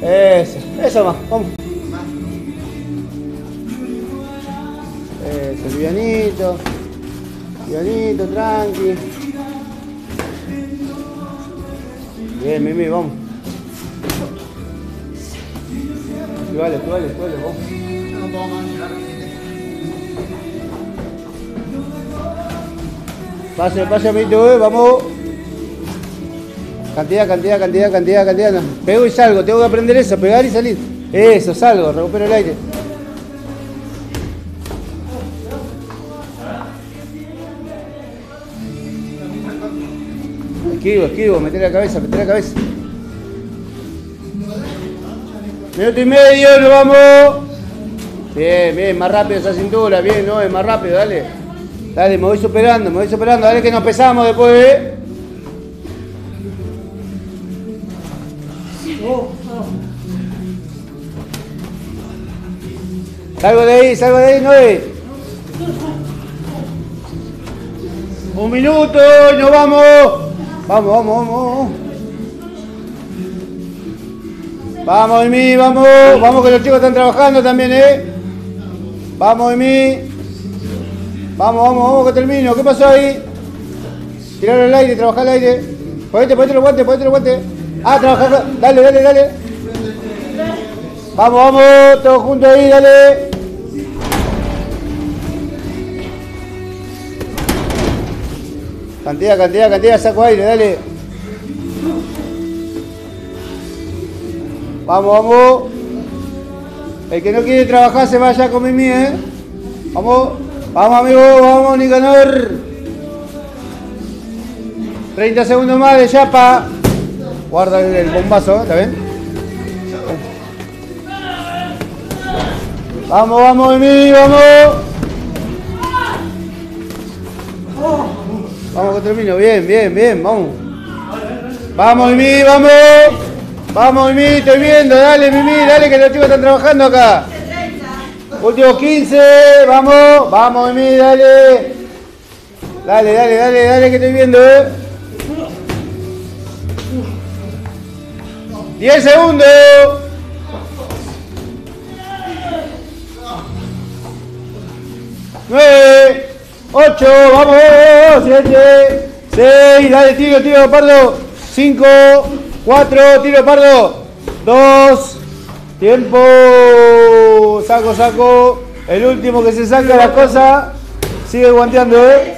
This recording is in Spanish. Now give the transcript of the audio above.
Eso, eso más, vamos. Eso, livianito. Livianito, tranqui. Bien, Mimi, vamos. Vale, vale, vale, vamos. Pase, pase, amiguito, eh, vamos. Cantidad, cantidad, cantidad, cantidad, cantidad. No. Pego y salgo, tengo que aprender eso, pegar y salir. Eso, salgo, recupero el aire. Esquivo, esquivo, meter la cabeza, meter la cabeza. Minuto y medio, nos vamos. Bien, bien, más rápido esa cintura, bien, no, es más rápido, dale. Dale, me voy superando, me voy superando, dale que nos pesamos después, eh. Salgo de ahí, salgo de ahí, nueve. Un minuto y nos vamos. Vamos, vamos, vamos. Vamos, Emi, vamos. Vamos que los chicos están trabajando también, ¿eh? Vamos, Emi. Vamos, vamos, vamos que termino. ¿Qué pasó ahí? Tirar al aire, trabajar al aire. Ponete, ponete los guantes, ponete los guantes. Ah, trabajar. Dale, dale, dale. Vamos, vamos, todos juntos ahí, dale. Cantidad, cantidad, cantidad, saco aire, dale. Vamos, vamos. El que no quiere trabajar se vaya con Mimi, ¿eh? Vamos, vamos amigo, vamos Nicanor. 30 segundos más de chapa. Guarda el bombazo, ¿está bien? Vamos, vamos Mimi, vamos. Vamos que termino, bien, bien, bien, vamos. Vamos Mimi, vamos. Vamos, Mimi, estoy viendo, dale, Mimi, dale, que los chicos están trabajando acá. Últimos 15, vamos, vamos, Mimi, dale. Dale, dale, dale, dale, que estoy viendo, eh. 10 segundos. 9, 8, vamos, 7, 6, dale, tiro, tiro, pardo. 5, 4, tiro pardo. 2, tiempo. Saco, saco. El último que se saca la cosa sigue guanteando, ¿eh?